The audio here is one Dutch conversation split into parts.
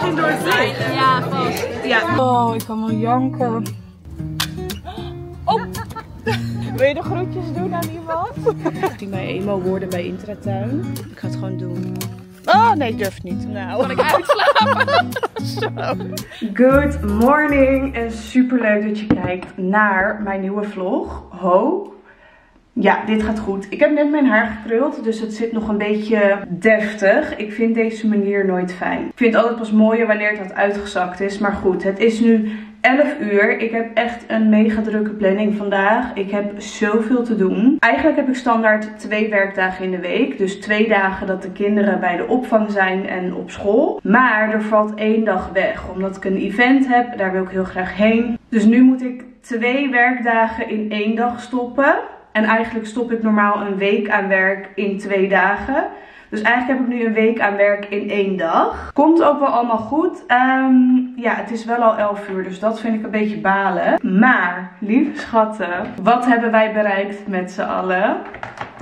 misschien door het licht. Ja, vast. Ja. Oh, ik kan wel janken. Oh. Wil je de groetjes doen aan iemand? Ik zie mij emo worden bij Intratuin. Ik ga het gewoon doen. Oh, nee, ik durf niet. Nou. Kan ik uitslapen? Zo. Good morning en super leuk dat je kijkt naar mijn nieuwe vlog. Ho. Ja, dit gaat goed. Ik heb net mijn haar gekruld, dus het zit nog een beetje deftig. Ik vind deze manier nooit fijn. Ik vind het altijd pas mooier wanneer het wat uitgezakt is. Maar goed, het is nu 11 uur. Ik heb echt een mega drukke planning vandaag. Ik heb zoveel te doen. Eigenlijk heb ik standaard twee werkdagen in de week. Dus twee dagen dat de kinderen bij de opvang zijn en op school. Maar er valt één dag weg. Omdat ik een event heb. Daar wil ik heel graag heen. Dus nu moet ik twee werkdagen in één dag stoppen. En eigenlijk stop ik normaal een week aan werk in twee dagen. Dus eigenlijk heb ik nu een week aan werk in één dag. Komt ook wel allemaal goed. Um, ja, het is wel al 11 uur, dus dat vind ik een beetje balen. Maar, lieve schatten, wat hebben wij bereikt met z'n allen?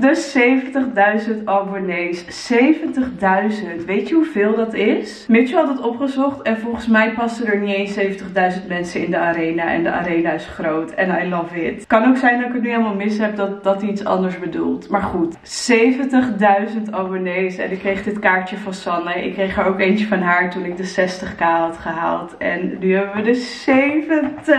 Dus 70.000 abonnees. 70.000. Weet je hoeveel dat is? Mitchell had het opgezocht en volgens mij passen er niet eens 70.000 mensen in de arena. En de arena is groot. En I love it. Kan ook zijn dat ik het nu helemaal mis heb dat, dat hij iets anders bedoelt. Maar goed. 70.000 abonnees. En ik kreeg dit kaartje van Sanne. Ik kreeg er ook eentje van haar toen ik de 60k had gehaald. En nu hebben we de 70.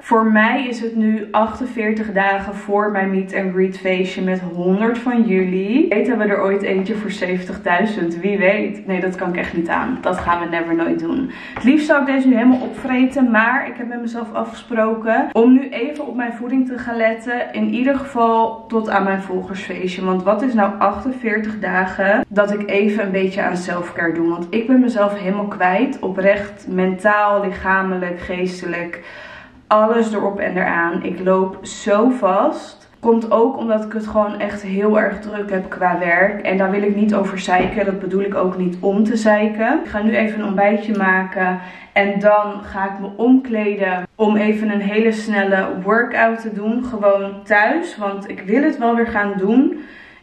Voor mij is het nu 48 dagen voor mijn meet and greet feestje met 100 van jullie. Eten we er ooit eentje voor 70.000? Wie weet. Nee, dat kan ik echt niet aan. Dat gaan we never nooit doen. Het liefst zou ik deze nu helemaal opvreten. Maar ik heb met mezelf afgesproken om nu even op mijn voeding te gaan letten. In ieder geval tot aan mijn volgersfeestje. Want wat is nou 48 dagen dat ik even een beetje aan selfcare doe? Want ik ben mezelf helemaal kwijt. Oprecht mentaal, lichamelijk, geestelijk. Alles erop en eraan. Ik loop zo vast. Komt ook omdat ik het gewoon echt heel erg druk heb qua werk. En daar wil ik niet over zeiken. Dat bedoel ik ook niet om te zeiken. Ik ga nu even een ontbijtje maken. En dan ga ik me omkleden om even een hele snelle workout te doen. Gewoon thuis. Want ik wil het wel weer gaan doen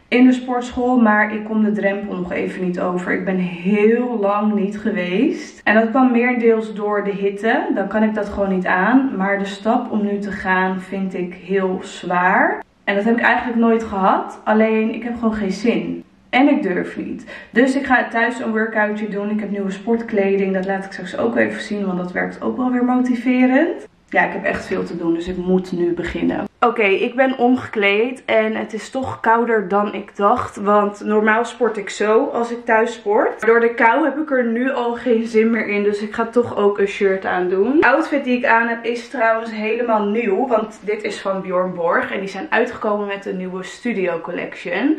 in de sportschool. Maar ik kom de drempel nog even niet over. Ik ben heel lang niet geweest. En dat kwam deels door de hitte. Dan kan ik dat gewoon niet aan. Maar de stap om nu te gaan vind ik heel zwaar. En dat heb ik eigenlijk nooit gehad. Alleen ik heb gewoon geen zin. En ik durf niet. Dus ik ga thuis een workoutje doen. Ik heb nieuwe sportkleding. Dat laat ik straks ook even zien. Want dat werkt ook wel weer motiverend. Ja, ik heb echt veel te doen. Dus ik moet nu beginnen. Oké, ik ben omgekleed en het is toch kouder dan ik dacht. Want normaal sport ik zo als ik thuis sport. Door de kou heb ik er nu al geen zin meer in. Dus ik ga toch ook een shirt aan doen. De outfit die ik aan heb is trouwens helemaal nieuw. Want dit is van Bjorn Borg. En die zijn uitgekomen met een nieuwe studio collection.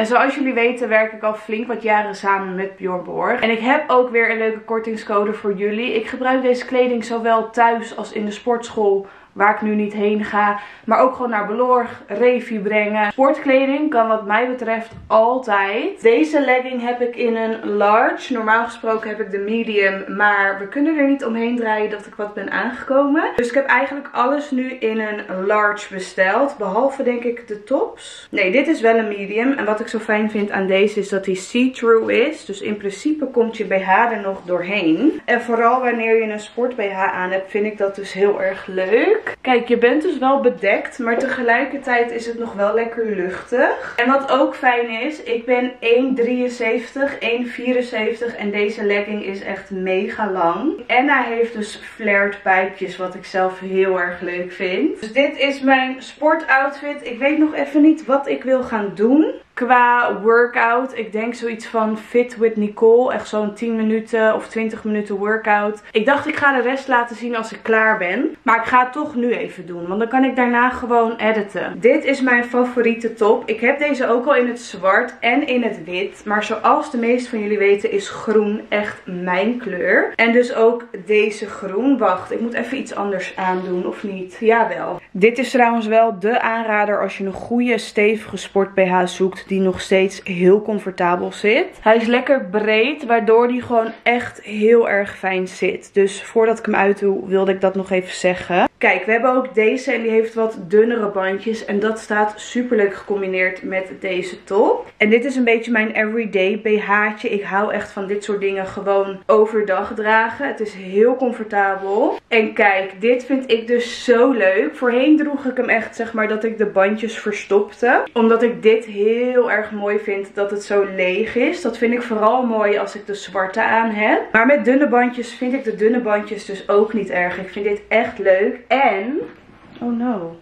En zoals jullie weten werk ik al flink wat jaren samen met Bjorn Borg. En ik heb ook weer een leuke kortingscode voor jullie. Ik gebruik deze kleding zowel thuis als in de sportschool waar ik nu niet heen ga. Maar ook gewoon naar Belorg, Revi brengen. Sportkleding kan wat mij betreft altijd. Deze legging heb ik in een large. Normaal gesproken heb ik de medium. Maar we kunnen er niet omheen draaien dat ik wat ben aangekomen. Dus ik heb eigenlijk alles nu in een large besteld. Behalve denk ik de tops. Nee, dit is wel een medium. En wat ik zo fijn vind aan deze is dat hij see-through is. Dus in principe komt je BH er nog doorheen. En vooral wanneer je een sport BH aan hebt vind ik dat dus heel erg leuk. Kijk, je bent dus wel bedekt, maar tegelijkertijd is het nog wel lekker luchtig. En wat ook fijn is, ik ben 1,73, 1,74 en deze legging is echt mega lang. En hij heeft dus flared pijpjes, wat ik zelf heel erg leuk vind. Dus dit is mijn sportoutfit. Ik weet nog even niet wat ik wil gaan doen qua workout. Ik denk zoiets van Fit with Nicole. Echt zo'n 10 minuten of 20 minuten workout. Ik dacht ik ga de rest laten zien als ik klaar ben. Maar ik ga het toch nu even doen. Want dan kan ik daarna gewoon editen. Dit is mijn favoriete top. Ik heb deze ook al in het zwart en in het wit. Maar zoals de meeste van jullie weten is groen echt mijn kleur. En dus ook deze groen. Wacht, ik moet even iets anders aandoen of niet? Jawel. Dit is trouwens wel de aanrader als je een goede stevige sport BH zoekt die nog steeds heel comfortabel zit. Hij is lekker breed, waardoor die gewoon echt heel erg fijn zit. Dus voordat ik hem uitdoe wilde ik dat nog even zeggen. Kijk, we hebben ook deze en die heeft wat dunnere bandjes. En dat staat super leuk gecombineerd met deze top. En dit is een beetje mijn everyday BH'tje. Ik hou echt van dit soort dingen gewoon overdag dragen. Het is heel comfortabel. En kijk, dit vind ik dus zo leuk. Voorheen droeg ik hem echt, zeg maar, dat ik de bandjes verstopte. Omdat ik dit heel erg mooi vind dat het zo leeg is. Dat vind ik vooral mooi als ik de zwarte aan heb. Maar met dunne bandjes vind ik de dunne bandjes dus ook niet erg. Ik vind dit echt leuk. En, oh no,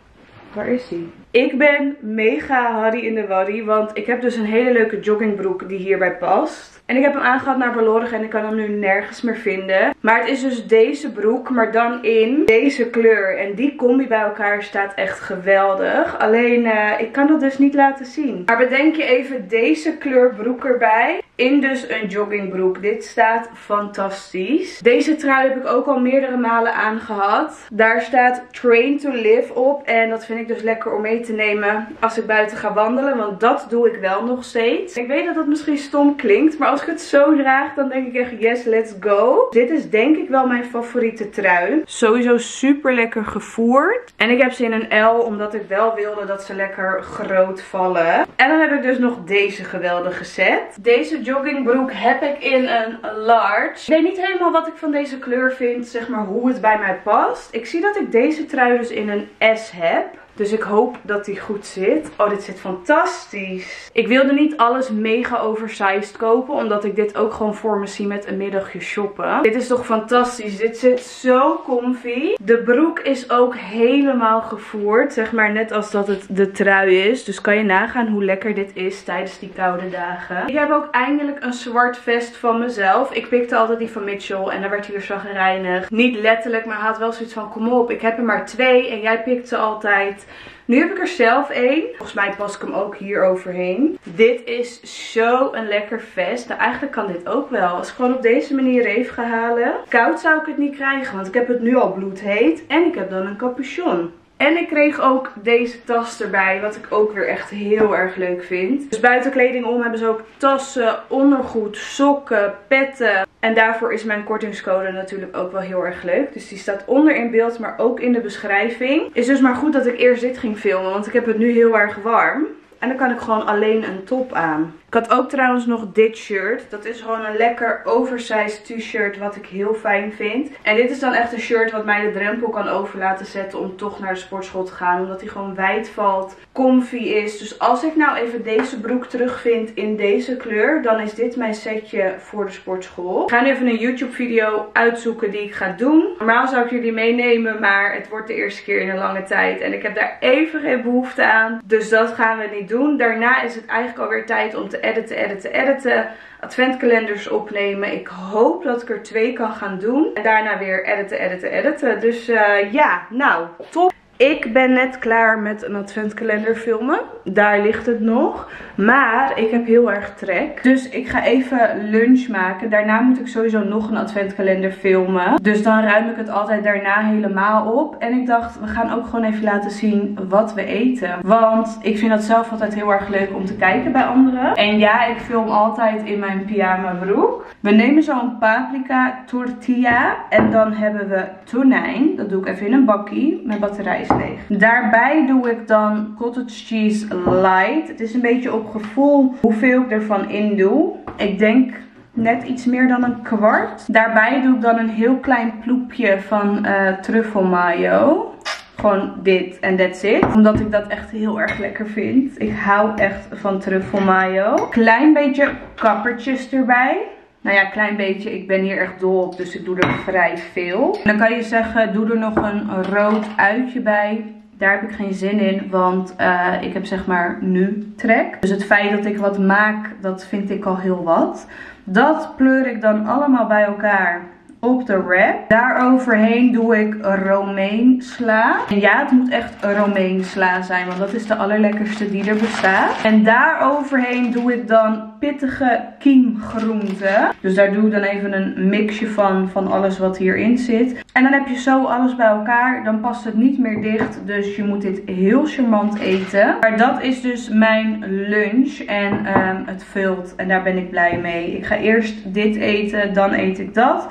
waar is hij? Ik ben mega Harry in de Waddy, want ik heb dus een hele leuke joggingbroek die hierbij past. En ik heb hem aangehad naar Balorg en ik kan hem nu nergens meer vinden. Maar het is dus deze broek, maar dan in deze kleur. En die combi bij elkaar staat echt geweldig. Alleen, uh, ik kan dat dus niet laten zien. Maar bedenk je even deze kleur broek erbij. In dus een joggingbroek. Dit staat fantastisch. Deze trui heb ik ook al meerdere malen aangehad. Daar staat Train to Live op. En dat vind ik dus lekker om mee te nemen als ik buiten ga wandelen. Want dat doe ik wel nog steeds. Ik weet dat dat misschien stom klinkt. Maar als ik het zo draag, dan denk ik echt yes, let's go. Dit is denk ik wel mijn favoriete trui. Sowieso super lekker gevoerd. En ik heb ze in een L, omdat ik wel wilde dat ze lekker groot vallen. En dan heb ik dus nog deze geweldige set. Deze joggingbroek heb ik in een large. Ik weet niet helemaal wat ik van deze kleur vind, zeg maar hoe het bij mij past. Ik zie dat ik deze trui dus in een S heb. Dus ik hoop dat die goed zit. Oh, dit zit fantastisch. Ik wilde niet alles mega oversized kopen. Omdat ik dit ook gewoon voor me zie met een middagje shoppen. Dit is toch fantastisch. Dit zit zo comfy. De broek is ook helemaal gevoerd. Zeg maar net als dat het de trui is. Dus kan je nagaan hoe lekker dit is tijdens die koude dagen. Ik heb ook eindelijk een zwart vest van mezelf. Ik pikte altijd die van Mitchell. En daar werd weer zagrijnig. Niet letterlijk, maar had wel zoiets van kom op. Ik heb er maar twee. En jij pikt ze altijd. Nu heb ik er zelf één. Volgens mij pas ik hem ook hier overheen. Dit is zo een lekker vest. Nou, eigenlijk kan dit ook wel. Als ik gewoon op deze manier even ga halen. Koud zou ik het niet krijgen, want ik heb het nu al bloedheet. En ik heb dan een capuchon. En ik kreeg ook deze tas erbij, wat ik ook weer echt heel erg leuk vind. Dus buiten kleding om hebben ze ook tassen, ondergoed, sokken, petten. En daarvoor is mijn kortingscode natuurlijk ook wel heel erg leuk. Dus die staat onder in beeld, maar ook in de beschrijving. Is dus maar goed dat ik eerst dit ging filmen, want ik heb het nu heel erg warm. En dan kan ik gewoon alleen een top aan. Ik had ook trouwens nog dit shirt. Dat is gewoon een lekker oversized t-shirt wat ik heel fijn vind. En dit is dan echt een shirt wat mij de drempel kan over laten zetten om toch naar de sportschool te gaan. Omdat hij gewoon wijd valt, comfy is. Dus als ik nou even deze broek terugvind in deze kleur, dan is dit mijn setje voor de sportschool. Ik ga nu even een YouTube video uitzoeken die ik ga doen. Normaal zou ik jullie meenemen, maar het wordt de eerste keer in een lange tijd. En ik heb daar even geen behoefte aan. Dus dat gaan we niet doen. Daarna is het eigenlijk alweer tijd om te editen, editen, editen. Adventkalenders opnemen. Ik hoop dat ik er twee kan gaan doen. En daarna weer editen, editen, editen. Dus uh, ja, nou, top. Ik ben net klaar met een adventkalender filmen. Daar ligt het nog. Maar ik heb heel erg trek. Dus ik ga even lunch maken. Daarna moet ik sowieso nog een adventkalender filmen. Dus dan ruim ik het altijd daarna helemaal op. En ik dacht, we gaan ook gewoon even laten zien wat we eten. Want ik vind dat zelf altijd heel erg leuk om te kijken bij anderen. En ja, ik film altijd in mijn pyjama broek. We nemen zo'n paprika tortilla. En dan hebben we tonijn. Dat doe ik even in een bakkie. Mijn batterij leeg. Daarbij doe ik dan cottage cheese light. Het is een beetje op gevoel hoeveel ik ervan in doe. Ik denk net iets meer dan een kwart. Daarbij doe ik dan een heel klein ploepje van uh, truffel mayo. Gewoon dit en that's it. Omdat ik dat echt heel erg lekker vind. Ik hou echt van truffel mayo. Klein beetje kappertjes erbij. Nou ja, klein beetje. Ik ben hier echt dol op, dus ik doe er vrij veel. dan kan je zeggen, doe er nog een rood uitje bij. Daar heb ik geen zin in, want uh, ik heb zeg maar nu trek. Dus het feit dat ik wat maak, dat vind ik al heel wat. Dat pleur ik dan allemaal bij elkaar op de wrap. Daaroverheen doe ik romaine sla. En ja, het moet echt romaine sla zijn, want dat is de allerlekkerste die er bestaat. En daaroverheen doe ik dan pittige kiemgroenten. Dus daar doe ik dan even een mixje van, van alles wat hierin zit. En dan heb je zo alles bij elkaar. Dan past het niet meer dicht. Dus je moet dit heel charmant eten. Maar dat is dus mijn lunch. En um, het vult. En daar ben ik blij mee. Ik ga eerst dit eten. Dan eet ik dat.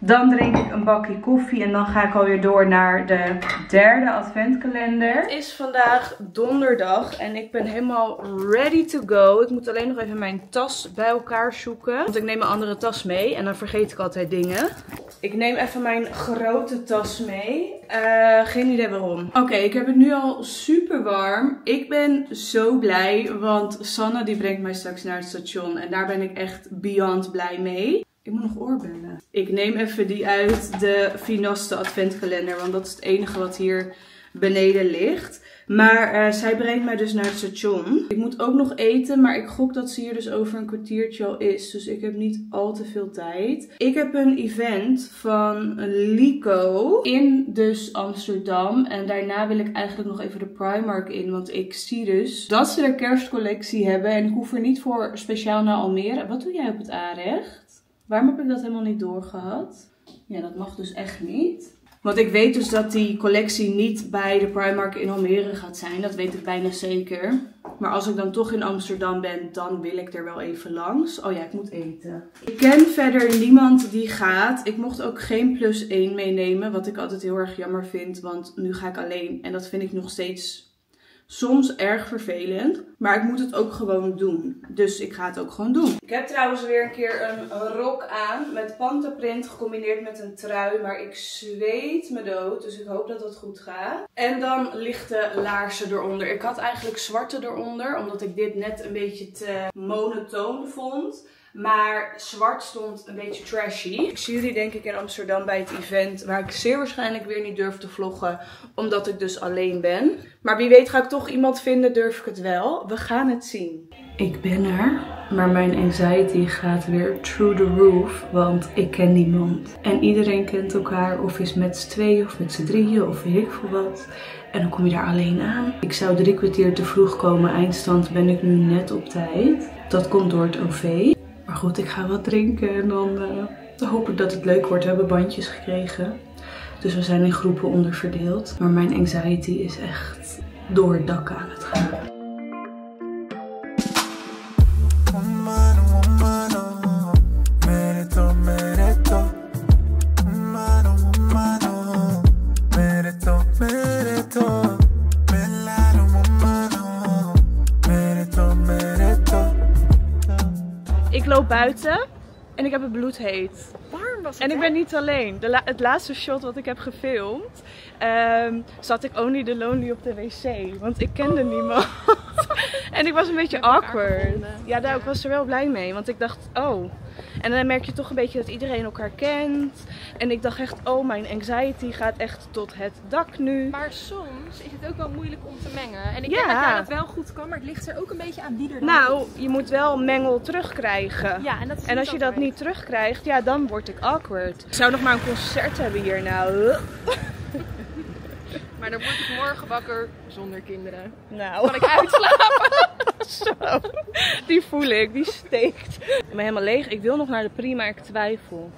Dan drink ik een bakje koffie en dan ga ik alweer door naar de derde adventkalender. Het is vandaag donderdag en ik ben helemaal ready to go. Ik moet alleen nog even mijn tas bij elkaar zoeken. Want ik neem een andere tas mee en dan vergeet ik altijd dingen. Ik neem even mijn grote tas mee. Uh, geen idee waarom. Oké, ik heb het nu al super warm. Ik ben zo blij, want Sanne die brengt mij straks naar het station. En daar ben ik echt beyond blij mee. Ik moet nog oorbellen. Ik neem even die uit de Finaste adventkalender, want dat is het enige wat hier beneden ligt. Maar uh, zij brengt mij dus naar het station. Ik moet ook nog eten, maar ik gok dat ze hier dus over een kwartiertje al is. Dus ik heb niet al te veel tijd. Ik heb een event van Lico in dus Amsterdam. En daarna wil ik eigenlijk nog even de Primark in. Want ik zie dus dat ze de kerstcollectie hebben. En ik hoef er niet voor speciaal naar Almere. Wat doe jij op het aanrecht? Waarom heb ik dat helemaal niet doorgehad? Ja, dat mag dus echt niet. Want ik weet dus dat die collectie niet bij de Primark in Almere gaat zijn. Dat weet ik bijna zeker. Maar als ik dan toch in Amsterdam ben, dan wil ik er wel even langs. Oh ja, ik moet eten. Ik ken verder niemand die gaat. Ik mocht ook geen plus 1 meenemen. Wat ik altijd heel erg jammer vind. Want nu ga ik alleen. En dat vind ik nog steeds soms erg vervelend. Maar ik moet het ook gewoon doen. Dus ik ga het ook gewoon doen. Ik heb trouwens weer een keer een rok aan. Met panterprint gecombineerd met een trui. Maar ik zweet me dood. Dus ik hoop dat dat goed gaat. En dan lichte laarzen eronder. Ik had eigenlijk zwarte eronder. Omdat ik dit net een beetje te monotoon vond. Maar zwart stond een beetje trashy. Ik zie jullie denk ik in Amsterdam bij het event. Waar ik zeer waarschijnlijk weer niet durf te vloggen. Omdat ik dus alleen ben. Maar wie weet ga ik toch iemand vinden, durf ik het wel. We gaan het zien. Ik ben er. Maar mijn anxiety gaat weer through the roof. Want ik ken niemand. En iedereen kent elkaar. Of is met z'n tweeën of met z'n drieën of weet ik veel wat. En dan kom je daar alleen aan. Ik zou drie kwartier te vroeg komen. Eindstand ben ik nu net op tijd. Dat komt door het OV. Maar goed, ik ga wat drinken en dan, uh, hoop ik dat het leuk wordt. We hebben bandjes gekregen. Dus we zijn in groepen onderverdeeld. Maar mijn anxiety is echt door het dak aan het gaan. Buiten en ik heb het bloed heet. Warm was het, En ik ben niet alleen. De het laatste shot wat ik heb gefilmd, um, zat ik Only the Lonely op de wc. Want ik kende oh. niemand. en ik was een beetje awkward. Ja, daar ja. was er wel blij mee. Want ik dacht, oh. En dan merk je toch een beetje dat iedereen elkaar kent. En ik dacht echt, oh, mijn anxiety gaat echt tot het dak nu. Maar soms is het ook wel moeilijk om te mengen. En ik ja. denk dat jij dat wel goed kan, maar het ligt er ook een beetje aan wie er Nou, je moet wel mengel terugkrijgen. Ja, en, dat is en als je dat niet terugkrijgt, ja, dan word ik awkward. Ik zou nog maar een concert hebben hier nou. Maar dan word ik morgen wakker zonder kinderen. Nou. Kan ik uitslapen? Zo. Die voel ik, die steekt. Ik ben helemaal leeg. Ik wil nog naar de prima, ik twijfel.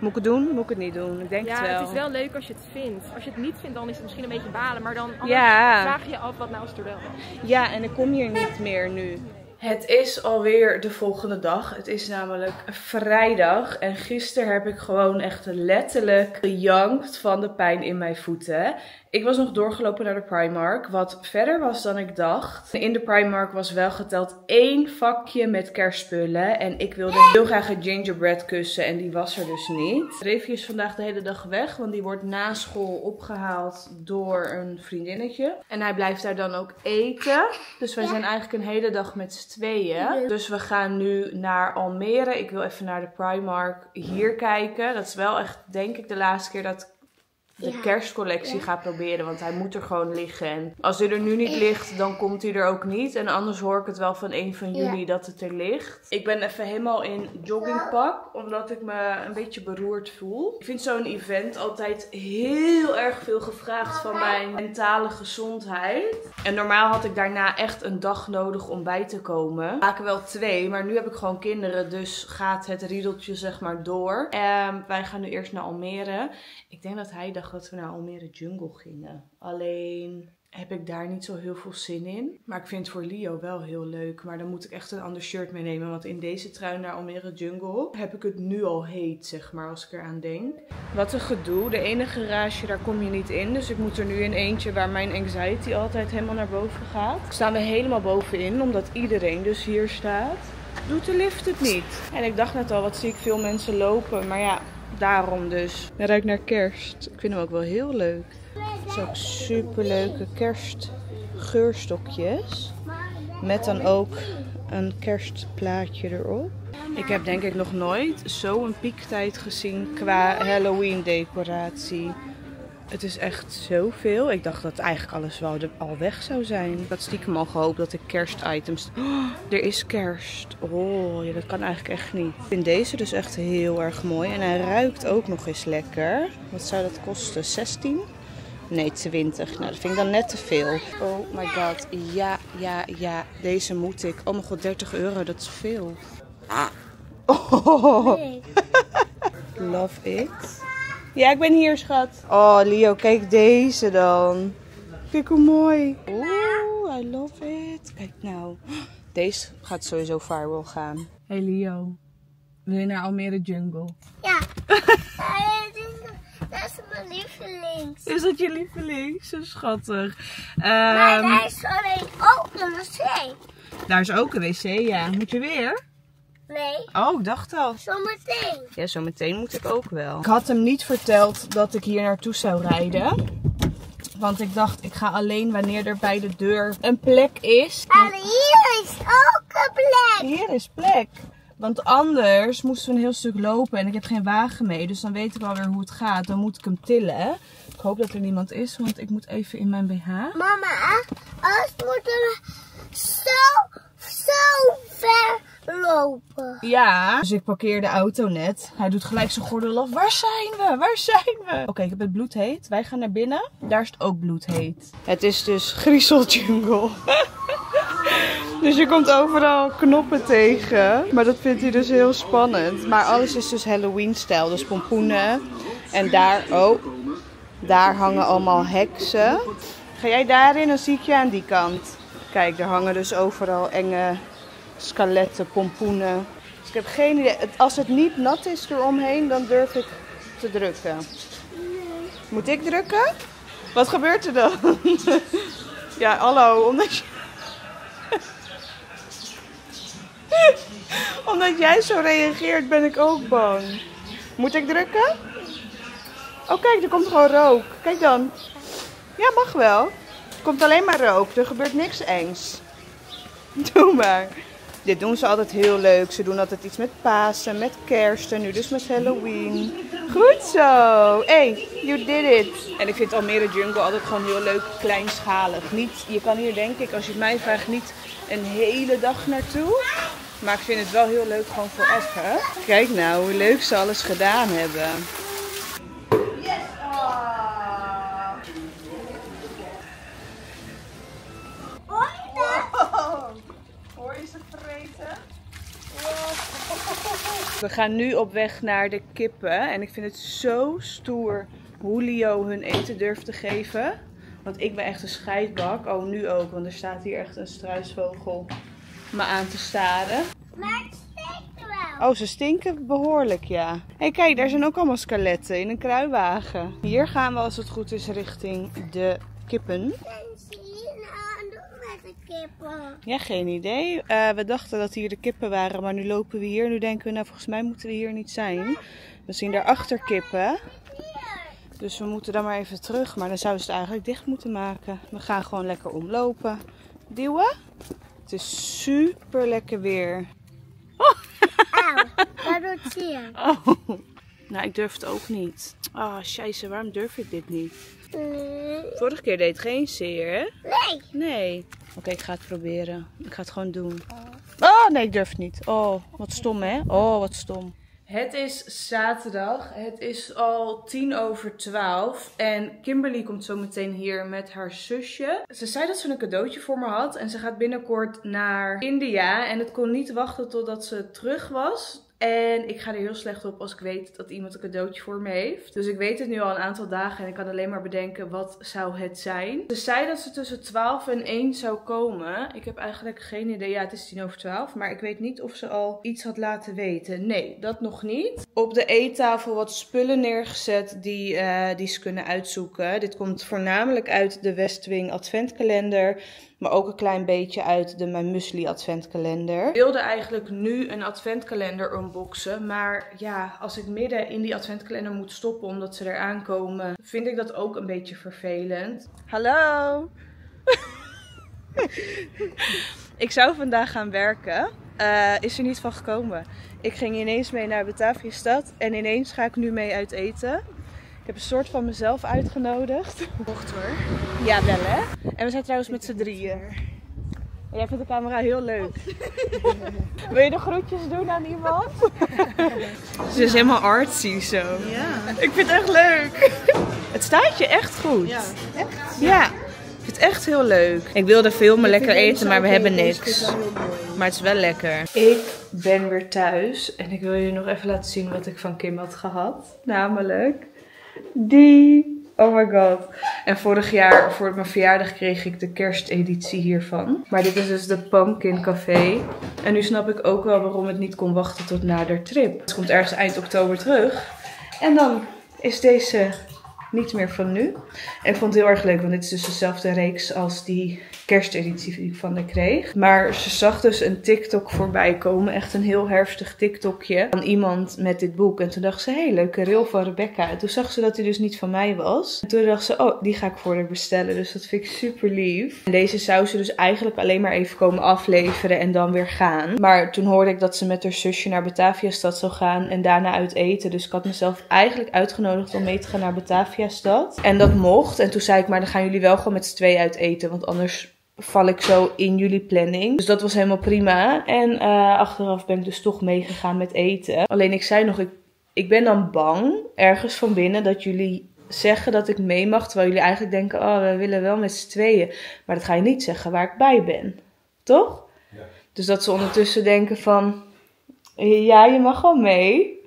Moet ik het doen? Moet ik het niet doen? Ik denk ja, het wel. het is wel leuk als je het vindt. Als je het niet vindt, dan is het misschien een beetje balen. Maar dan ja. vraag je je af wat nou als er wel was. Ja, en ik kom hier niet meer nu. Het is alweer de volgende dag. Het is namelijk vrijdag. En gisteren heb ik gewoon echt letterlijk gejankt van de pijn in mijn voeten. Ik was nog doorgelopen naar de Primark, wat verder was dan ik dacht. In de Primark was wel geteld één vakje met kerstspullen. En ik wilde heel graag een gingerbread kussen en die was er dus niet. Reefje is vandaag de hele dag weg, want die wordt na school opgehaald door een vriendinnetje. En hij blijft daar dan ook eten. Dus wij zijn eigenlijk een hele dag met z'n tweeën. Dus we gaan nu naar Almere. Ik wil even naar de Primark hier kijken. Dat is wel echt, denk ik, de laatste keer dat de kerstcollectie ga proberen. Want hij moet er gewoon liggen. En als hij er nu niet ligt, dan komt hij er ook niet. En anders hoor ik het wel van een van jullie dat het er ligt. Ik ben even helemaal in joggingpak. Omdat ik me een beetje beroerd voel. Ik vind zo'n event altijd heel erg veel gevraagd van mijn mentale gezondheid. En normaal had ik daarna echt een dag nodig om bij te komen. Vaak wel twee, maar nu heb ik gewoon kinderen. Dus gaat het riedeltje zeg maar door. En wij gaan nu eerst naar Almere. Ik denk dat hij de dat we naar Almere Jungle gingen. Alleen heb ik daar niet zo heel veel zin in. Maar ik vind het voor Leo wel heel leuk. Maar dan moet ik echt een ander shirt meenemen. Want in deze trui naar Almere Jungle heb ik het nu al heet, zeg maar, als ik eraan denk. Wat een gedoe. De ene garage, daar kom je niet in. Dus ik moet er nu in eentje waar mijn anxiety altijd helemaal naar boven gaat. Staan we helemaal bovenin, omdat iedereen dus hier staat. Doet de lift het niet. En ik dacht net al, wat zie ik veel mensen lopen. Maar ja, daarom dus. Hij ruikt naar kerst. Ik vind hem ook wel heel leuk. Het is ook super leuke kerstgeurstokjes. Met dan ook een kerstplaatje erop. Ik heb denk ik nog nooit zo'n piektijd gezien qua Halloween decoratie. Het is echt zoveel. Ik dacht dat eigenlijk alles wel al weg zou zijn. Ik had stiekem al gehoopt dat ik kerstitems... Oh, er is kerst. Oh, ja, dat kan eigenlijk echt niet. Ik vind deze dus echt heel erg mooi. En hij ruikt ook nog eens lekker. Wat zou dat kosten? 16? Nee, 20. Nou, dat vind ik dan net te veel. Oh my god. Ja, ja, ja. Deze moet ik. Oh mijn god, 30 euro. Dat is veel. Ah. Oh. Love it. Ja, ik ben hier, schat. Oh, Leo, kijk deze dan. Kijk hoe mooi. Oeh, I love it. Kijk nou. Deze gaat sowieso viral gaan. Hey Leo, wil je naar Almere Jungle? Ja. dat is mijn lievelings. Is dat je lievelings? Zo schattig. maar ehm, daar is alleen ook een wc. Daar is ook een wc, ja. Moet je weer? Nee. Oh, ik dacht al. Zometeen. Ja, zometeen moet ik ook wel. Ik had hem niet verteld dat ik hier naartoe zou rijden. Want ik dacht, ik ga alleen wanneer er bij de deur een plek is. En hier is ook een plek. Hier is plek. Want anders moesten we een heel stuk lopen en ik heb geen wagen mee. Dus dan weet ik wel weer hoe het gaat. Dan moet ik hem tillen. Ik hoop dat er niemand is, want ik moet even in mijn BH. Mama, als moeten we zo, zo ver lopen. Ja, dus ik parkeer de auto net. Hij doet gelijk zijn gordel af. Waar zijn we? Waar zijn we? Oké, ik heb het bloedheet. Wij gaan naar binnen. Daar is het ook bloedheet. Het is dus griezeljungle. dus je komt overal knoppen tegen. Maar dat vindt hij dus heel spannend. Maar alles is dus Halloween-stijl. Dus pompoenen. En daar, oh, daar hangen allemaal heksen. Ga jij daarin, dan zie ik je aan die kant. Kijk, er hangen dus overal enge skeletten, pompoenen. Dus ik heb geen idee. Als het niet nat is eromheen, dan durf ik te drukken. Moet ik drukken? Wat gebeurt er dan? ja, hallo, omdat je... omdat jij zo reageert, ben ik ook bang. Moet ik drukken? Oh, kijk, er komt gewoon rook. Kijk dan. Ja, mag wel. Er komt alleen maar rook. Er gebeurt niks engs. Doe maar. Dit doen ze altijd heel leuk. Ze doen altijd iets met Pasen, met kerst en nu dus met Halloween. Goed zo. Hey, you did it. En ik vind Almere Jungle altijd gewoon heel leuk kleinschalig. Niet, je kan hier denk ik, als je het mij vraagt, niet een hele dag naartoe. Maar ik vind het wel heel leuk gewoon voor even. Kijk nou hoe leuk ze alles gedaan hebben. We gaan nu op weg naar de kippen. En ik vind het zo stoer hoe Leo hun eten durft te geven. Want ik ben echt een scheidbak. Oh, nu ook. Want er staat hier echt een struisvogel me aan te staren. Maar het stinkt wel. Oh, ze stinken behoorlijk, ja. Hé, hey, kijk, daar zijn ook allemaal skeletten in een kruiwagen. Hier gaan we, als het goed is, richting de kippen. Ja, geen idee. Uh, we dachten dat hier de kippen waren, maar nu lopen we hier. Nu denken we, nou volgens mij moeten we hier niet zijn. We zien daarachter kippen. Dus we moeten dan maar even terug. Maar dan zouden ze het eigenlijk dicht moeten maken. We gaan gewoon lekker omlopen. Duwen. Het is super lekker weer. Oh. Auw, doet? Oh. Nou, ik durf het ook niet. Ah, oh, scheisse, waarom durf ik dit niet? Vorige keer deed het geen zeer, hè? Nee. Nee. Oké, ik ga het proberen. Ik ga het gewoon doen. Oh, nee, ik durf het niet. Oh, wat stom, hè? Oh, wat stom. Het is zaterdag. Het is al tien over twaalf. En Kimberly komt zo meteen hier met haar zusje. Ze zei dat ze een cadeautje voor me had. En ze gaat binnenkort naar India. En het kon niet wachten totdat ze terug was. En ik ga er heel slecht op als ik weet dat iemand een cadeautje voor me heeft. Dus ik weet het nu al een aantal dagen en ik kan alleen maar bedenken wat zou het zijn. Ze zei dat ze tussen 12 en 1 zou komen. Ik heb eigenlijk geen idee. Ja, het is 10 over 12. Maar ik weet niet of ze al iets had laten weten. Nee, dat nog niet. Op de eettafel wat spullen neergezet die, uh, die ze kunnen uitzoeken. Dit komt voornamelijk uit de Westwing adventkalender. Maar ook een klein beetje uit de My Musli adventkalender. Ik wilde eigenlijk nu een adventkalender unboxen. Maar ja, als ik midden in die adventkalender moet stoppen omdat ze eraan komen, vind ik dat ook een beetje vervelend. Hallo! ik zou vandaag gaan werken. Uh, is er niet van gekomen. Ik ging ineens mee naar Bataviastad en ineens ga ik nu mee uit eten. Ik heb een soort van mezelf uitgenodigd. Mocht hoor. Ja, wel hè. En we zijn trouwens met z'n drieën. En jij vindt de camera heel leuk. Wil je de groetjes doen aan iemand? Ze is helemaal artsy zo. Ja. Ik vind het echt leuk. Het staat je echt goed. Ja, echt? Ja. Ik vind het echt heel leuk. Ik wilde filmen lekker eten, maar we hebben niks. Maar het is wel lekker. Ik ben weer thuis en ik wil jullie nog even laten zien wat ik van Kim had gehad. Namelijk die. Oh my god. En vorig jaar, voor mijn verjaardag, kreeg ik de kersteditie hiervan. Maar dit is dus de Pumpkin Café. En nu snap ik ook wel waarom het niet kon wachten tot na de trip. Het komt ergens eind oktober terug. En dan is deze niet meer van nu. En ik vond het heel erg leuk, want dit is dus dezelfde reeks als die kersteditie die ik van haar kreeg. Maar ze zag dus een TikTok voorbij komen. Echt een heel herfstig TikTokje van iemand met dit boek. En toen dacht ze, hé, hey, leuke reel van Rebecca. En toen zag ze dat hij dus niet van mij was. En toen dacht ze, oh, die ga ik voor haar bestellen. Dus dat vind ik super lief. En deze zou ze dus eigenlijk alleen maar even komen afleveren en dan weer gaan. Maar toen hoorde ik dat ze met haar zusje naar Bataviastad zou gaan en daarna uit eten. Dus ik had mezelf eigenlijk uitgenodigd om mee te gaan naar Bataviastad. En dat mocht. En toen zei ik, maar dan gaan jullie wel gewoon met z'n twee uit eten. Want anders val ik zo in jullie planning. Dus dat was helemaal prima. En uh, achteraf ben ik dus toch meegegaan met eten. Alleen ik zei nog, ik, ik ben dan bang ergens van binnen dat jullie zeggen dat ik mee mag. Terwijl jullie eigenlijk denken, oh we willen wel met z'n tweeën. Maar dat ga je niet zeggen waar ik bij ben. Toch? Ja. Dus dat ze ondertussen denken van, ja je mag wel mee.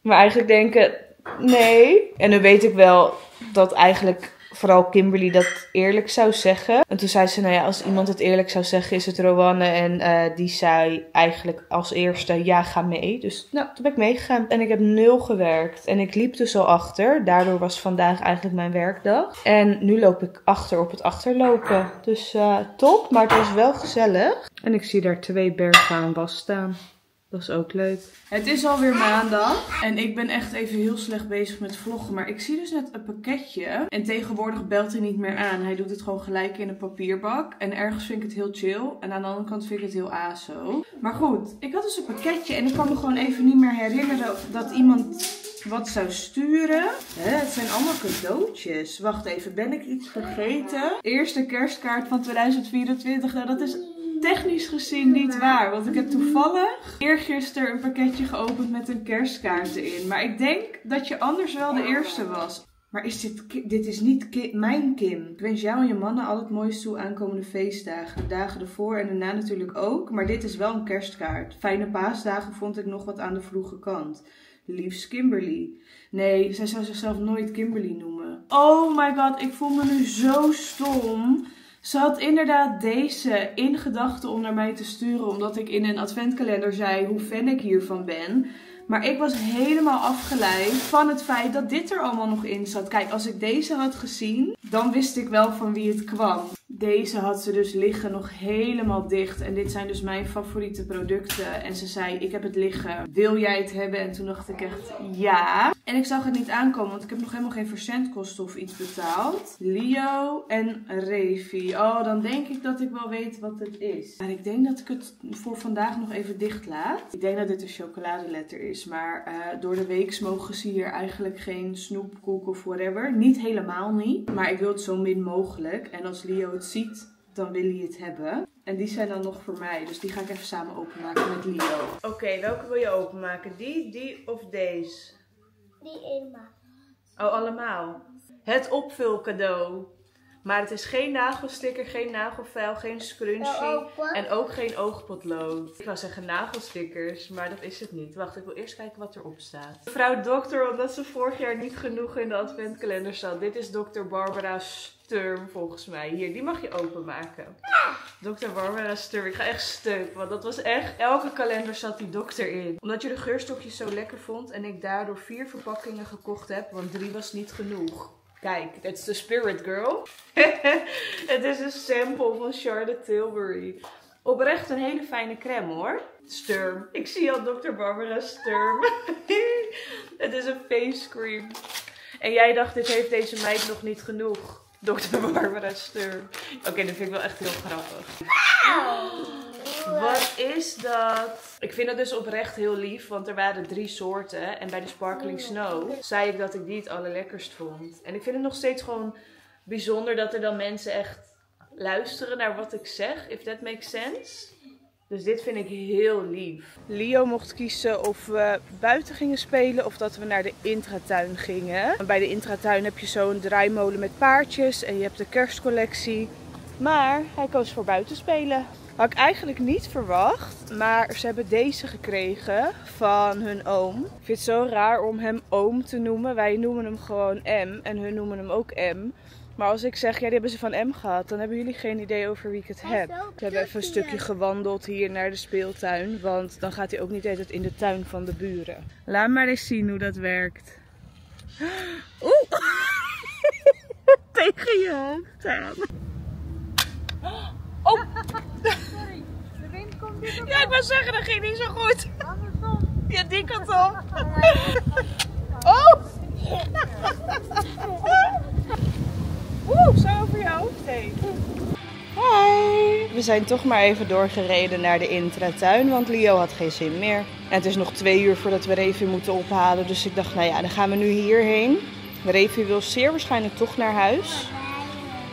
Maar eigenlijk denken, nee. En nu weet ik wel dat eigenlijk vooral Kimberly dat eerlijk zou zeggen. En toen zei ze, nou ja, als iemand het eerlijk zou zeggen, is het Rowanne. En uh, die zei eigenlijk als eerste, ja, ga mee. Dus nou, toen ben ik meegegaan. En ik heb nul gewerkt. En ik liep dus al achter. Daardoor was vandaag eigenlijk mijn werkdag. En nu loop ik achter op het achterlopen. Dus uh, top, maar het was wel gezellig. En ik zie daar twee bergen aan was staan. Dat is ook leuk. Het is alweer maandag. En ik ben echt even heel slecht bezig met vloggen. Maar ik zie dus net een pakketje. En tegenwoordig belt hij niet meer aan. Hij doet het gewoon gelijk in een papierbak. En ergens vind ik het heel chill. En aan de andere kant vind ik het heel aso. Maar goed, ik had dus een pakketje. En ik kan me gewoon even niet meer herinneren dat iemand wat zou sturen. het zijn allemaal cadeautjes. Wacht even, ben ik iets vergeten? Eerste kerstkaart van 2024. Nou, dat is technisch gezien niet waar. Want ik heb toevallig eergisteren een pakketje geopend met een kerstkaart erin. Maar ik denk dat je anders wel de eerste was. Maar is dit, dit is niet mijn Kim. Ik wens jou en je mannen al het mooiste toe aankomende feestdagen. De dagen ervoor en daarna natuurlijk ook. Maar dit is wel een kerstkaart. Fijne paasdagen vond ik nog wat aan de vroege kant. Liefst Kimberly. Nee, zij zou zichzelf nooit Kimberly noemen. Oh my god, ik voel me nu zo stom. Ze had inderdaad deze in gedachten om naar mij te sturen, omdat ik in een adventkalender zei hoe fan ik hiervan ben. Maar ik was helemaal afgeleid van het feit dat dit er allemaal nog in zat. Kijk, als ik deze had gezien, dan wist ik wel van wie het kwam. Deze had ze dus liggen nog helemaal dicht. En dit zijn dus mijn favoriete producten. En ze zei, ik heb het liggen. Wil jij het hebben? En toen dacht ik echt, ja. En ik zag het niet aankomen, want ik heb nog helemaal geen verzendkosten of iets betaald. Leo en Revi. Oh, dan denk ik dat ik wel weet wat het is. Maar ik denk dat ik het voor vandaag nog even dicht laat. Ik denk dat dit een chocoladeletter is. Maar uh, door de week mogen ze hier eigenlijk geen snoep, koek of whatever. Niet helemaal niet. Maar ik wil het zo min mogelijk. En als Leo het ziet, dan wil hij het hebben. En die zijn dan nog voor mij. Dus die ga ik even samen openmaken met Leo. Oké, welke wil je openmaken? Die, die of deze? Die eenmaal. Oh, allemaal. Het opvulcadeau. Maar het is geen nagelsticker, geen nagelvel, geen scrunchie en ook geen oogpotlood. Ik wou zeggen nagelstickers, maar dat is het niet. Wacht, ik wil eerst kijken wat erop staat. Mevrouw dokter, omdat ze vorig jaar niet genoeg in de adventkalender zat. Dit is dokter Barbara Sturm volgens mij. Hier, die mag je openmaken. Dokter Barbara Sturm. Ik ga echt stuk, want dat was echt... Elke kalender zat die dokter in. Omdat je de geurstokjes zo lekker vond en ik daardoor vier verpakkingen gekocht heb, want drie was niet genoeg. Kijk, that's the spirit girl. het is een sample van Charlotte Tilbury. Oprecht een hele fijne crème hoor. Sturm. Ik zie al Dr. Barbara Sturm. het is een face cream. En jij dacht, dit heeft deze meid nog niet genoeg. Dr. Barbara Sturm. Oké, dat vind ik wel echt heel grappig. Wat is dat? Ik vind het dus oprecht heel lief, want er waren drie soorten. En bij de Sparkling Snow zei ik dat ik die het allerlekkerst vond. En ik vind het nog steeds gewoon bijzonder dat er dan mensen echt luisteren naar wat ik zeg. If that makes sense. Dus dit vind ik heel lief. Leo mocht kiezen of we buiten gingen spelen of dat we naar de intratuin gingen. Bij de intratuin heb je zo'n draaimolen met paardjes en je hebt de kerstcollectie. Maar hij koos voor buiten spelen. Had ik eigenlijk niet verwacht. Maar ze hebben deze gekregen van hun oom. Ik vind het zo raar om hem oom te noemen. Wij noemen hem gewoon M. En hun noemen hem ook M. Maar als ik zeg, ja, die hebben ze van M gehad, dan hebben jullie geen idee over wie ik het heb. We hebben even een stukje gewandeld hier naar de speeltuin. Want dan gaat hij ook niet altijd in de tuin van de buren. Laat maar eens zien hoe dat werkt. Oeh! Tegen je hoofd aan. Oh! Sorry, de wind komt niet op. Ja, ik wou zeggen, dat ging niet zo goed. Andersom. Ja, die kant op. Oh! Oeh, zo over je hoofd heen. Hi! We zijn toch maar even doorgereden naar de intratuin, want Leo had geen zin meer. En het is nog twee uur voordat we Revi moeten ophalen, dus ik dacht, nou ja, dan gaan we nu hierheen. Revi wil zeer waarschijnlijk toch naar huis.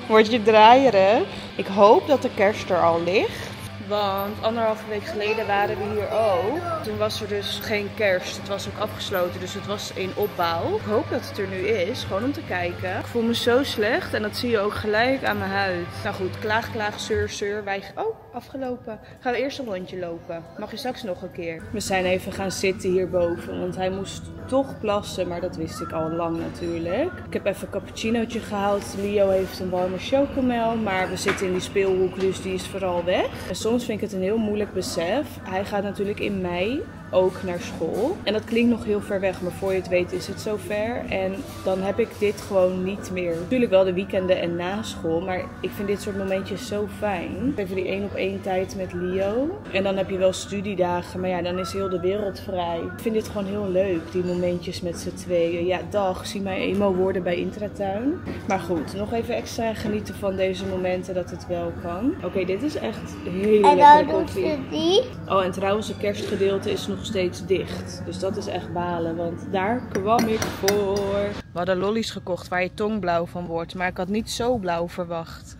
Word je draaierig? Ik hoop dat de kerst er al ligt. Want anderhalve week geleden waren we hier ook. Toen was er dus geen kerst. Het was ook afgesloten, dus het was in opbouw. Ik hoop dat het er nu is, gewoon om te kijken. Ik voel me zo slecht en dat zie je ook gelijk aan mijn huid. Nou goed, klaag, klaag, zeur, zeur. Wij... Oh, afgelopen. Gaan we eerst een rondje lopen. Mag je straks nog een keer. We zijn even gaan zitten hierboven, want hij moest toch plassen. Maar dat wist ik al lang natuurlijk. Ik heb even een cappuccinootje gehaald. Leo heeft een warme chocomel. Maar we zitten in die speelhoek, dus die is vooral weg. En soms vind ik het een heel moeilijk besef. Hij gaat natuurlijk in mei ook naar school. En dat klinkt nog heel ver weg, maar voor je het weet is het zover. En dan heb ik dit gewoon niet meer. Natuurlijk wel de weekenden en na school, maar ik vind dit soort momentjes zo fijn. Even die één op één tijd met Leo. En dan heb je wel studiedagen, maar ja, dan is heel de wereld vrij. Ik vind dit gewoon heel leuk, die momentjes met z'n tweeën. Ja, dag, zie mij eenmaal worden bij Intratuin. Maar goed, nog even extra genieten van deze momenten dat het wel kan. Oké, dit is echt hele lekkere koffie. Oh, en trouwens, het kerstgedeelte is nog nog steeds dicht. Dus dat is echt balen, want daar kwam ik voor. We hadden lollies gekocht waar je tong blauw van wordt, maar ik had niet zo blauw verwacht.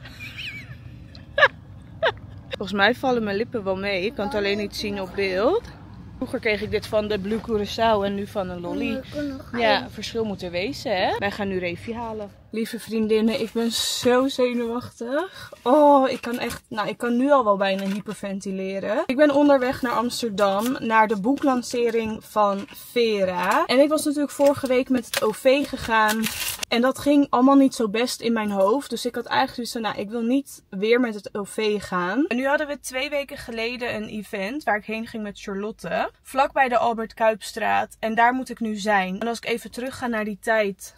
Volgens mij vallen mijn lippen wel mee. Ik kan het alleen niet zien op beeld. Vroeger kreeg ik dit van de Blue Curaçao en nu van een lolly. Ja, verschil moet er wezen, hè? Wij gaan nu Reefje halen. Lieve vriendinnen, ik ben zo zenuwachtig. Oh, ik kan echt, nou, ik kan nu al wel bijna hyperventileren. Ik ben onderweg naar Amsterdam, naar de boeklancering van Vera. En ik was natuurlijk vorige week met het OV gegaan. En dat ging allemaal niet zo best in mijn hoofd. Dus ik had eigenlijk zoiets nou, ik wil niet weer met het OV gaan. En nu hadden we twee weken geleden een event waar ik heen ging met Charlotte. Vlakbij de Albert Kuipstraat. En daar moet ik nu zijn. En als ik even terug ga naar die tijd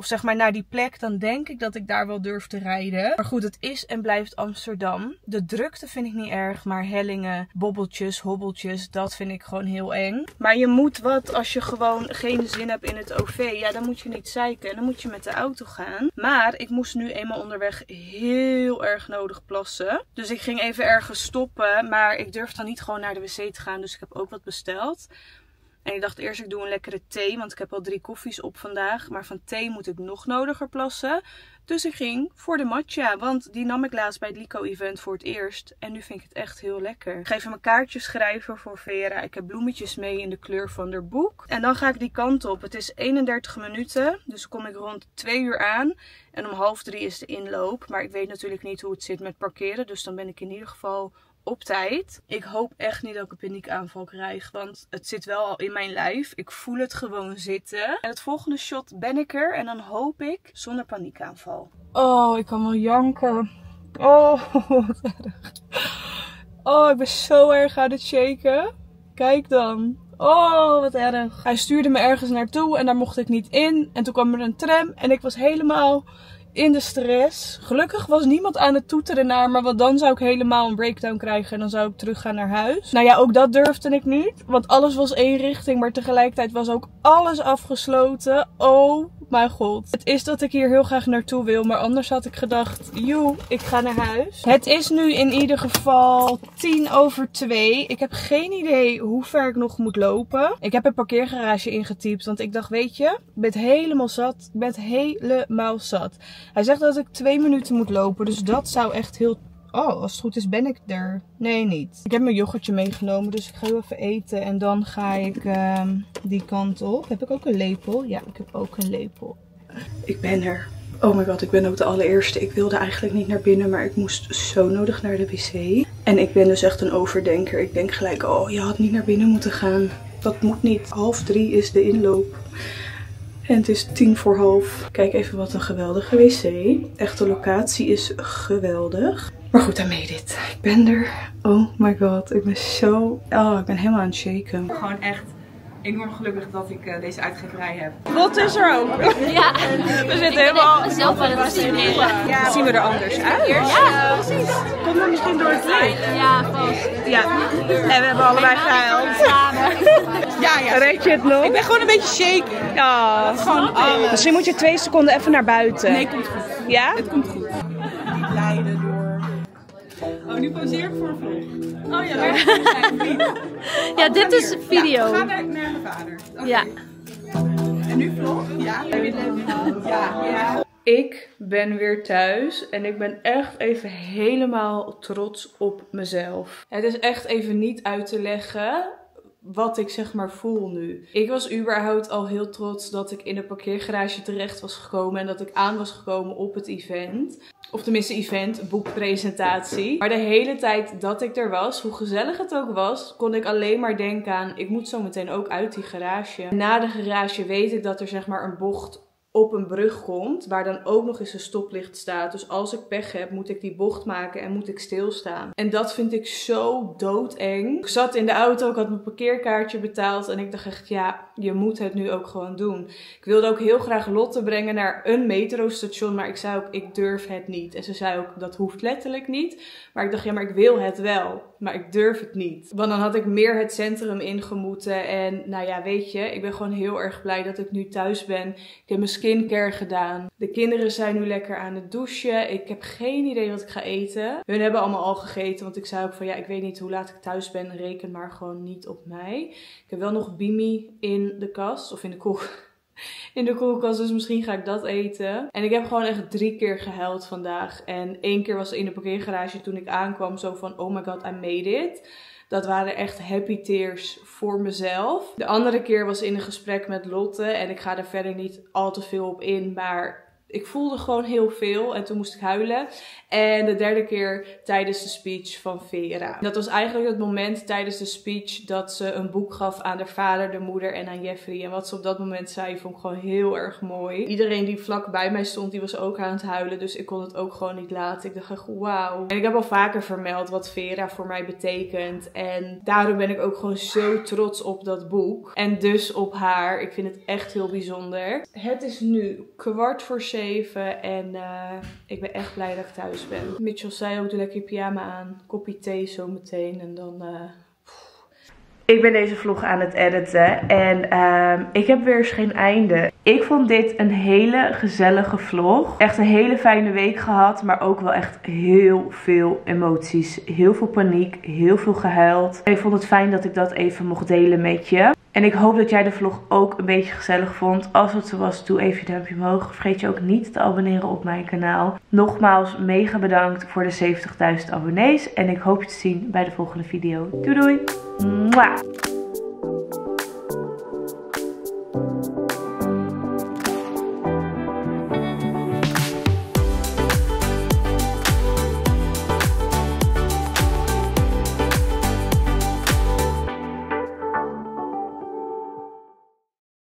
of zeg maar naar die plek, dan denk ik dat ik daar wel durf te rijden. Maar goed, het is en blijft Amsterdam. De drukte vind ik niet erg, maar hellingen, bobbeltjes, hobbeltjes, dat vind ik gewoon heel eng. Maar je moet wat als je gewoon geen zin hebt in het OV. Ja, dan moet je niet zeiken. Dan moet je met de auto gaan. Maar ik moest nu eenmaal onderweg heel erg nodig plassen. Dus ik ging even ergens stoppen. Maar ik durf dan niet gewoon naar de wc te gaan. Dus ik heb ook wat besteld. En ik dacht eerst ik doe een lekkere thee, want ik heb al drie koffies op vandaag. Maar van thee moet ik nog nodiger plassen. Dus ik ging voor de matcha, want die nam ik laatst bij het Lico-event voor het eerst. En nu vind ik het echt heel lekker. Ik ga even mijn kaartjes schrijven voor Vera. Ik heb bloemetjes mee in de kleur van haar boek. En dan ga ik die kant op. Het is 31 minuten, dus kom ik rond 2 uur aan. En om half drie is de inloop. Maar ik weet natuurlijk niet hoe het zit met parkeren, dus dan ben ik in ieder geval op tijd. Ik hoop echt niet dat ik een paniekaanval krijg, want het zit wel al in mijn lijf. Ik voel het gewoon zitten. En het volgende shot ben ik er en dan hoop ik zonder paniekaanval. Oh, ik kan wel janken. Oh, wat erg. Oh, ik ben zo erg aan het shaken. Kijk dan. Oh, wat erg. Hij stuurde me ergens naartoe en daar mocht ik niet in. En toen kwam er een tram en ik was helemaal in de stress. Gelukkig was niemand aan het toeteren naar me, want dan zou ik helemaal een breakdown krijgen en dan zou ik teruggaan naar huis. Nou ja, ook dat durfde ik niet, want alles was één richting, maar tegelijkertijd was ook alles afgesloten. Oh mijn god. Het is dat ik hier heel graag naartoe wil, maar anders had ik gedacht, joe, ik ga naar huis. Het is nu in ieder geval tien over twee. Ik heb geen idee hoe ver ik nog moet lopen. Ik heb een parkeergarage ingetypt, want ik dacht, weet je, ik ben helemaal zat. Ik ben helemaal zat. Hij zegt dat ik twee minuten moet lopen, dus dat zou echt heel Oh, als het goed is ben ik er. Nee, niet. Ik heb mijn yoghurtje meegenomen, dus ik ga even eten. En dan ga ik uh, die kant op. Heb ik ook een lepel? Ja, ik heb ook een lepel. Ik ben er. Oh my god, ik ben ook de allereerste. Ik wilde eigenlijk niet naar binnen, maar ik moest zo nodig naar de wc. En ik ben dus echt een overdenker. Ik denk gelijk, oh, je had niet naar binnen moeten gaan. Dat moet niet. Half drie is de inloop. En het is tien voor half. Kijk even wat een geweldige wc. Echt, de locatie is geweldig. Maar goed, I made it. Ik ben er. Oh my god, ik ben zo... Oh, ik ben helemaal aan het shaken. Gewoon echt enorm gelukkig dat ik uh, deze uitgeverij heb. Wat is er ook? Ja. We zitten helemaal... zelf aan het studeren. Ja. Zien we er anders uit? Ja, precies. Komt dat misschien door het licht? Ja, vast. Ja. En we hebben allebei gehuild. Ja, ja. Red je het nog? Ik ben gewoon een beetje shaken. Ja. Gewoon alles. Misschien moet je twee seconden even naar buiten. Nee, komt goed. Ja? Het komt goed. Oh, nu ik voor een vlog. Oh ja, Ja, dit is video. Ja, ga naar, naar mijn vader. Okay. Ja. En nu vlog? Ja. Ja. ja. Ik ben weer thuis en ik ben echt even helemaal trots op mezelf. Het is echt even niet uit te leggen wat ik zeg maar voel nu. Ik was überhaupt al heel trots dat ik in een parkeergarage terecht was gekomen en dat ik aan was gekomen op het event. Of tenminste event, boekpresentatie. Maar de hele tijd dat ik er was, hoe gezellig het ook was, kon ik alleen maar denken aan, ik moet zo meteen ook uit die garage. Na de garage weet ik dat er zeg maar een bocht op een brug komt, waar dan ook nog eens een stoplicht staat. Dus als ik pech heb, moet ik die bocht maken en moet ik stilstaan. En dat vind ik zo doodeng. Ik zat in de auto, ik had mijn parkeerkaartje betaald en ik dacht echt, ja, je moet het nu ook gewoon doen. Ik wilde ook heel graag Lotte brengen naar een metrostation, maar ik zei ook, ik durf het niet. En ze zei ook, dat hoeft letterlijk niet. Maar ik dacht, ja, maar ik wil het wel. Maar ik durf het niet. Want dan had ik meer het centrum ingemoeten. En nou ja, weet je, ik ben gewoon heel erg blij dat ik nu thuis ben. Ik heb mijn skincare gedaan. De kinderen zijn nu lekker aan het douchen. Ik heb geen idee wat ik ga eten. Hun hebben allemaal al gegeten. Want ik zei ook van ja, ik weet niet hoe laat ik thuis ben. Reken maar gewoon niet op mij. Ik heb wel nog Bimi in de kast. Of in de koelkast in de koelkast. Dus misschien ga ik dat eten. En ik heb gewoon echt drie keer gehuild vandaag. En één keer was in de parkeergarage toen ik aankwam. Zo van, oh my god, I made it. Dat waren echt happy tears voor mezelf. De andere keer was in een gesprek met Lotte. En ik ga er verder niet al te veel op in. Maar ik voelde gewoon heel veel en toen moest ik huilen. En de derde keer tijdens de speech van Vera. Dat was eigenlijk het moment tijdens de speech dat ze een boek gaf aan de vader, de moeder en aan Jeffrey. En wat ze op dat moment zei, vond ik gewoon heel erg mooi. Iedereen die vlak bij mij stond, die was ook aan het huilen. Dus ik kon het ook gewoon niet laten. Ik dacht echt, wauw. En ik heb al vaker vermeld wat Vera voor mij betekent. En daarom ben ik ook gewoon zo trots op dat boek. En dus op haar. Ik vind het echt heel bijzonder. Het is nu kwart voor zeven en uh, ik ben echt blij dat ik thuis ben. Mitchell zei ook, doe lekker je pyjama aan, kopje thee zo meteen en dan... Uh, ik ben deze vlog aan het editen en uh, ik heb weer eens geen einde. Ik vond dit een hele gezellige vlog. Echt een hele fijne week gehad, maar ook wel echt heel veel emoties. Heel veel paniek, heel veel gehuild. Ik vond het fijn dat ik dat even mocht delen met je. En ik hoop dat jij de vlog ook een beetje gezellig vond. Als het zo was, doe even je duimpje omhoog. Vergeet je ook niet te abonneren op mijn kanaal. Nogmaals, mega bedankt voor de 70.000 abonnees. En ik hoop je te zien bij de volgende video. Doei doei! Mwah.